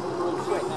Six.